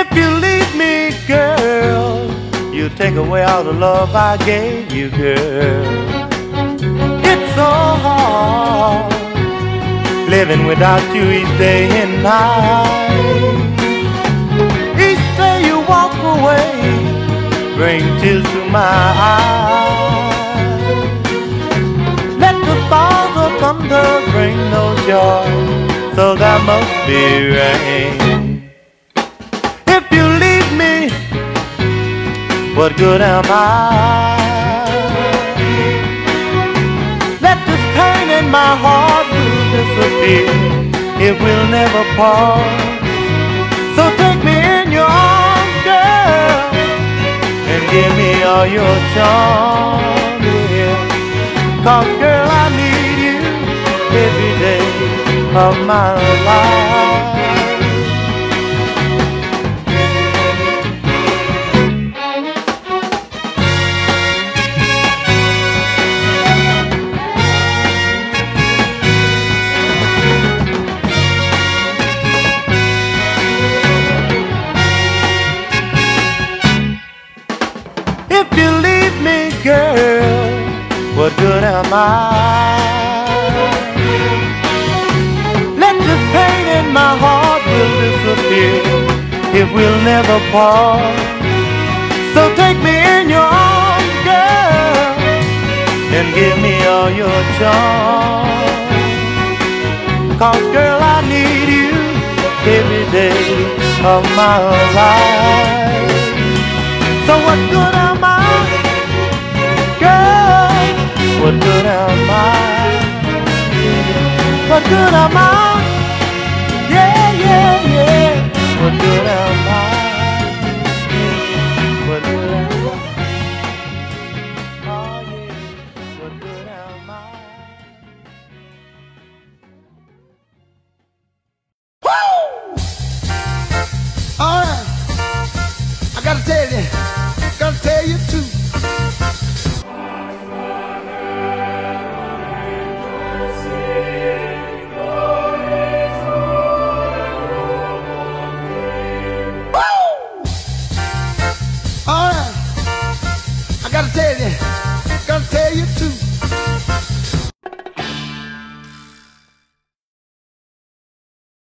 If you leave me, girl, you take away all the love I gave you, girl. It's so hard living without you each day and night. Each day you walk away, bring tears to my eyes. Let the falls of thunder bring no joy, so there must be rain. What good am I? Let this pain in my heart will disappear if we'll never part. So take me in your arms, girl, and give me all your charm, yeah. Cause girl, I need you every day of my life. Girl, what good am I? Let this pain in my heart will disappear if we'll never part. So take me in your arms, girl, and give me all your charm. Cause girl, I need you every day of my life. good am I? What good am I? Yeah, yeah, yeah. What good am I? What good am I? tell you.